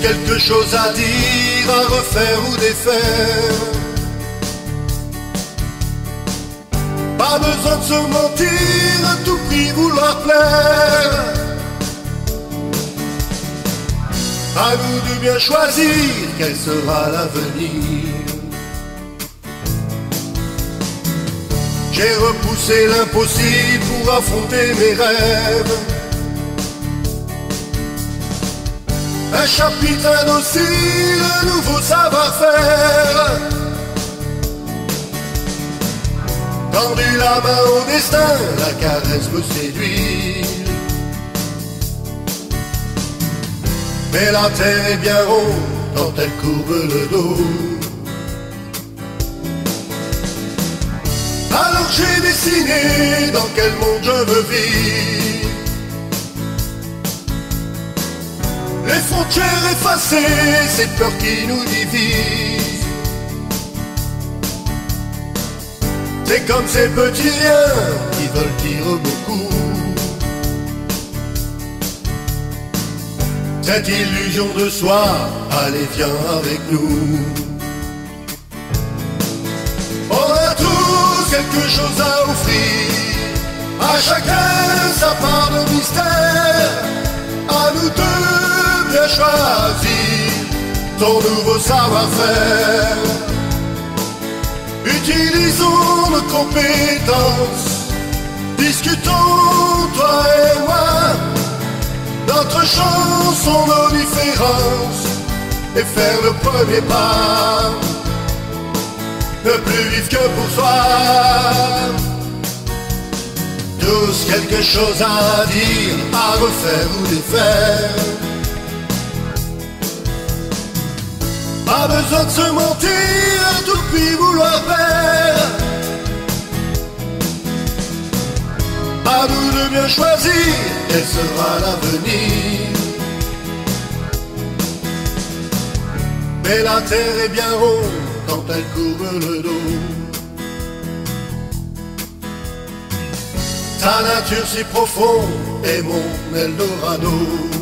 quelque chose à dire, à refaire ou défaire. Pas besoin de se mentir, à tout prix vouloir plaire. À nous de bien choisir quel sera l'avenir. J'ai repoussé l'impossible pour affronter mes rêves. Un chapitre, dossier, un nouveau savoir-faire. Tendu la main au destin, la caresse me séduit. Mais la terre est bien ronde quand elle courbe le dos. Alors j'ai dessiné dans quel monde je veux vivre. Les frontières effacées, ces peurs qui nous divisent. C'est comme ces petits riens qui veulent dire beaucoup. Cette illusion de soi, allez viens avec nous. On a tous quelque chose à offrir, à chacun choisir ton nouveau savoir-faire. Utilisons nos compétences, discutons toi et moi, notre chanson, nos différences, et faire le premier pas ne plus vivre que pour soi. Tous quelque chose à dire, à refaire ou défaire. Pas besoin de se mentir, tout puis vouloir faire. À nous de bien choisir, quel sera l'avenir. Mais la terre est bien ronde quand elle couvre le dos. Ta nature si profonde est mon Eldorado.